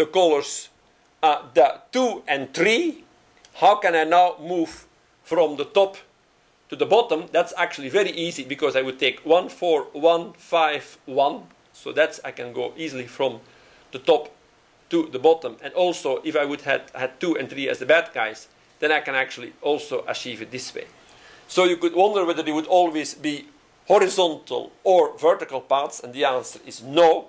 the colors uh, the 2 and 3, how can I now move from the top to the bottom? That's actually very easy because I would take 1, 4, 1, 5, 1. So that's I can go easily from the top to the bottom. And also, if I would have had 2 and 3 as the bad guys, then I can actually also achieve it this way. So you could wonder whether they would always be horizontal or vertical paths, and the answer is no.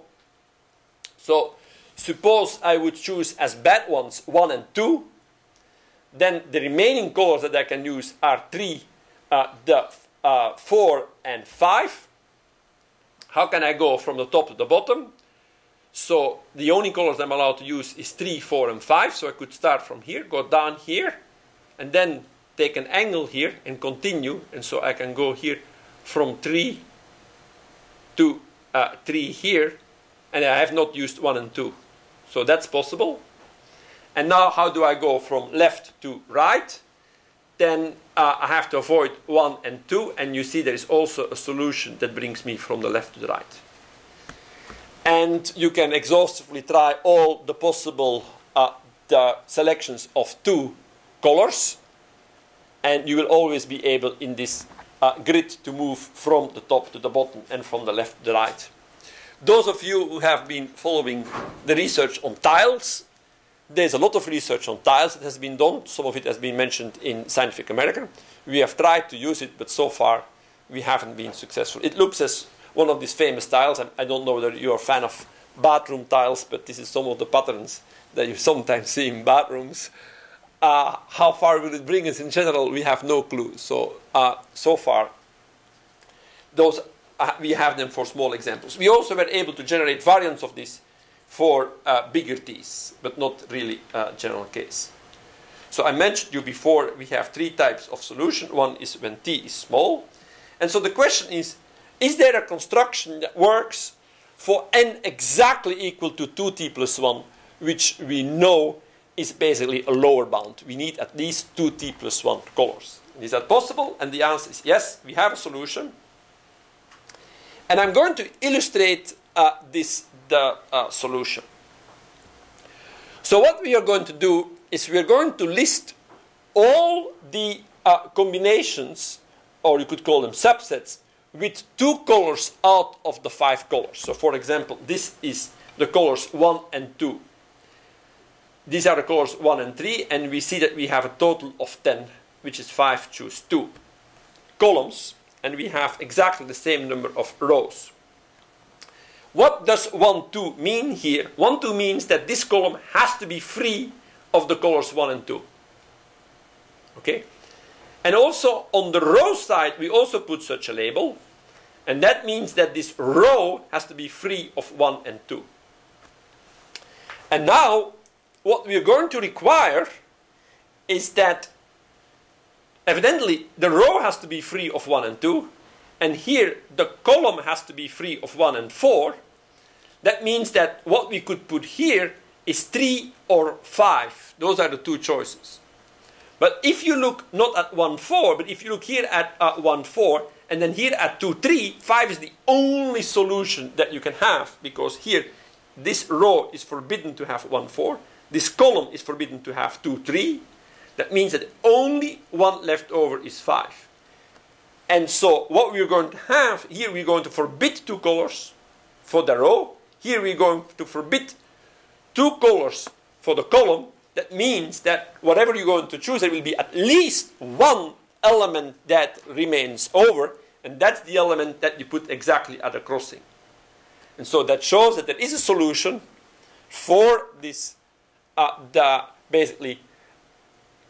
So suppose I would choose as bad ones 1 and 2, then the remaining colors that I can use are 3, uh, the uh, 4 and 5. How can I go from the top to the bottom? So the only colors I'm allowed to use is 3, 4, and 5. So I could start from here, go down here, and then take an angle here and continue. And so I can go here from 3 to uh, 3 here, and I have not used 1 and 2. So that's possible. And now how do I go from left to right? Then uh, I have to avoid 1 and 2, and you see there is also a solution that brings me from the left to the right. And you can exhaustively try all the possible uh, the selections of two colors, and you will always be able in this uh, grid to move from the top to the bottom and from the left to the right. Those of you who have been following the research on tiles, there's a lot of research on tiles that has been done. Some of it has been mentioned in Scientific American. We have tried to use it, but so far we haven't been successful. It looks as one of these famous tiles. I don't know whether you're a fan of bathroom tiles, but this is some of the patterns that you sometimes see in bathrooms. Uh, how far will it bring us in general? We have no clue. So, uh, so far, those uh, we have them for small examples. We also were able to generate variants of this for uh, bigger t's, but not really a general case. So I mentioned you before we have three types of solution. One is when t is small. And so the question is, is there a construction that works for n exactly equal to 2t plus 1, which we know is basically a lower bound. We need at least 2t plus 1 colors. Is that possible? And the answer is yes, we have a solution. And I'm going to illustrate uh, this the uh, solution. So what we are going to do is we are going to list all the uh, combinations, or you could call them subsets, with two colors out of the five colors. So for example, this is the colors 1 and 2. These are the colors 1 and 3, and we see that we have a total of 10, which is 5 choose 2 columns and we have exactly the same number of rows. What does 1, 2 mean here? 1, 2 means that this column has to be free of the colors 1 and 2. Okay? And also on the row side, we also put such a label. And that means that this row has to be free of 1 and 2. And now, what we are going to require is that Evidently, the row has to be free of 1 and 2, and here the column has to be free of 1 and 4. That means that what we could put here is 3 or 5. Those are the two choices. But if you look not at 1, 4, but if you look here at uh, 1, 4, and then here at 2, 3, 5 is the only solution that you can have, because here this row is forbidden to have 1, 4, this column is forbidden to have 2, 3, that means that only one left over is 5. And so what we're going to have, here we're going to forbid two colors for the row. Here we're going to forbid two colors for the column. That means that whatever you're going to choose, there will be at least one element that remains over, and that's the element that you put exactly at the crossing. And so that shows that there is a solution for this, uh, the basically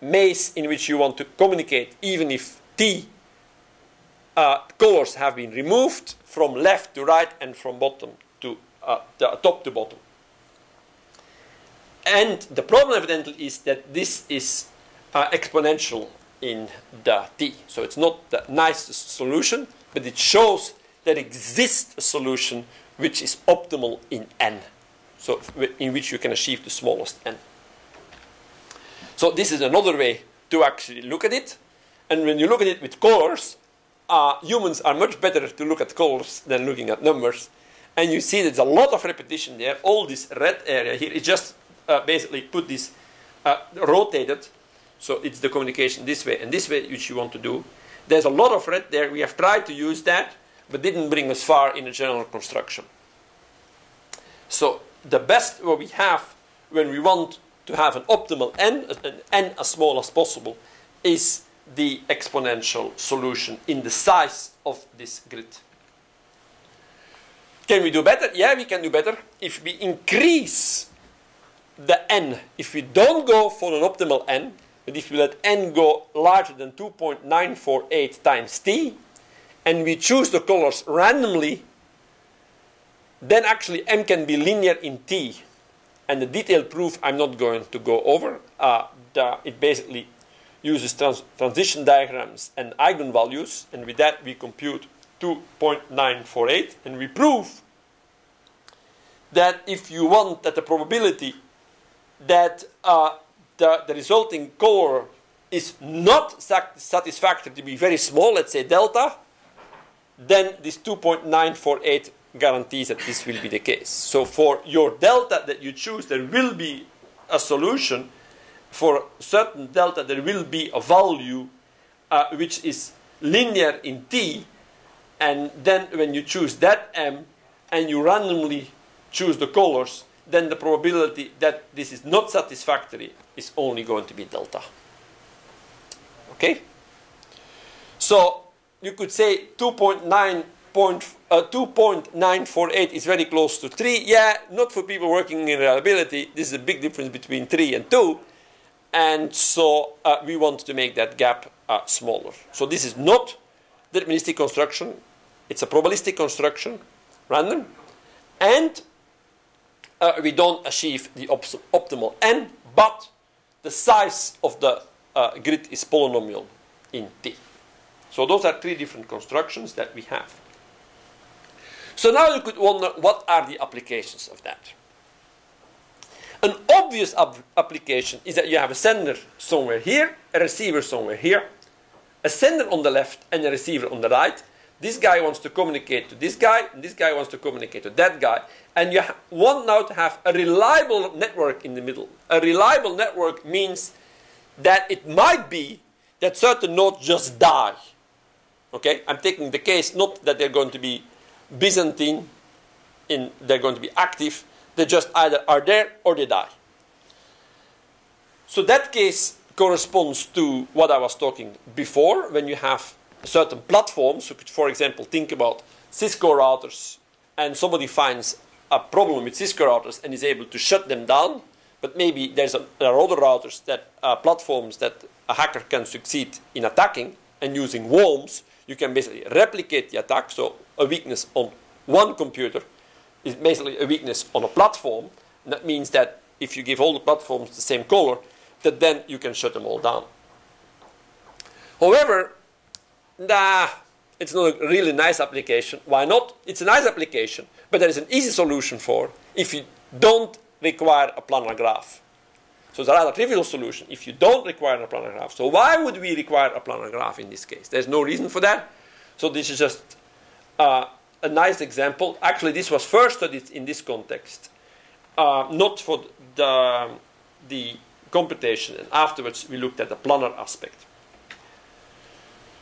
maze in which you want to communicate, even if T uh, colors have been removed from left to right and from bottom to uh, top to bottom. And the problem, evidently, is that this is uh, exponential in the T. So it's not the nicest solution, but it shows that exists a solution which is optimal in N. So in which you can achieve the smallest N. So this is another way to actually look at it. And when you look at it with colors, uh, humans are much better to look at colors than looking at numbers. And you see there's a lot of repetition there. All this red area here is just uh, basically put this uh, rotated, so it's the communication this way and this way which you want to do. There's a lot of red there. We have tried to use that, but didn't bring us far in a general construction. So the best what we have when we want to have an optimal n, an n as small as possible, is the exponential solution in the size of this grid. Can we do better? Yeah, we can do better. If we increase the n, if we don't go for an optimal n, but if we let n go larger than 2.948 times t, and we choose the colors randomly, then actually m can be linear in t. And the detailed proof I'm not going to go over. Uh, the, it basically uses trans transition diagrams and eigenvalues, and with that we compute 2.948, and we prove that if you want that the probability that uh, the, the resulting color is not satisfactory to be very small, let's say delta, then this 2.948 guarantees that this will be the case. So for your delta that you choose, there will be a solution. For certain delta, there will be a value uh, which is linear in t, and then when you choose that m and you randomly choose the colors, then the probability that this is not satisfactory is only going to be delta. Okay? So you could say 2.9 point, uh, 2.948 is very close to 3. Yeah, not for people working in reliability. This is a big difference between 3 and 2. And so uh, we want to make that gap uh, smaller. So this is not deterministic construction. It's a probabilistic construction, random. And uh, we don't achieve the op optimal n, but the size of the uh, grid is polynomial in T. So those are three different constructions that we have. So now you could wonder what are the applications of that? An obvious application is that you have a sender somewhere here, a receiver somewhere here, a sender on the left and a receiver on the right. This guy wants to communicate to this guy, and this guy wants to communicate to that guy. And you want now to have a reliable network in the middle. A reliable network means that it might be that certain nodes just die. Okay, I'm taking the case not that they're going to be Byzantine, in they're going to be active. They just either are there or they die. So that case corresponds to what I was talking before when you have certain platforms. You could, for example, think about Cisco routers, and somebody finds a problem with Cisco routers and is able to shut them down. But maybe there's a, there are other routers that uh, platforms that a hacker can succeed in attacking, and using worms, you can basically replicate the attack. So a weakness on one computer is basically a weakness on a platform. And that means that if you give all the platforms the same color, that then you can shut them all down. However, nah, it's not a really nice application. Why not? It's a nice application, but there is an easy solution for if you don't require a planar graph. So it's a rather trivial solution if you don't require a planar graph. So why would we require a planar graph in this case? There's no reason for that. So this is just uh, a nice example. Actually, this was first studied in this context, uh, not for the, the computation, and afterwards we looked at the planar aspect.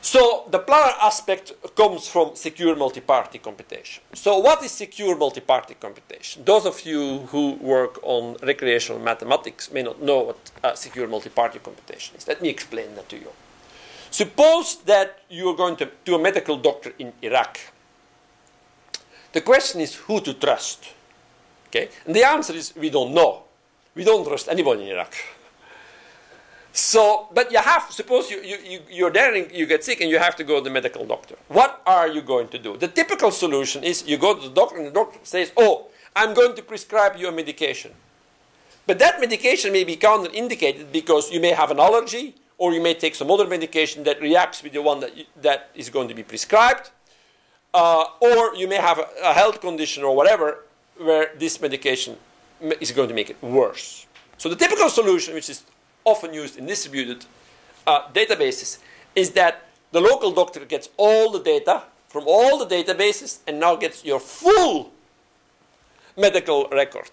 So the planar aspect comes from secure multi-party computation. So what is secure multi-party computation? Those of you who work on recreational mathematics may not know what uh, secure multi-party computation is. Let me explain that to you. Suppose that you are going to, to a medical doctor in Iraq. The question is who to trust. Okay? And the answer is we don't know. We don't trust anyone in Iraq. So, but you have, suppose you, you, you, are there and you get sick and you have to go to the medical doctor. What are you going to do? The typical solution is you go to the doctor and the doctor says, oh, I'm going to prescribe you a medication. But that medication may be counterindicated because you may have an allergy or you may take some other medication that reacts with the one that, you, that is going to be prescribed. Uh, or you may have a, a health condition or whatever where this medication is going to make it worse. So the typical solution, which is often used in distributed uh, databases, is that the local doctor gets all the data from all the databases and now gets your full medical record.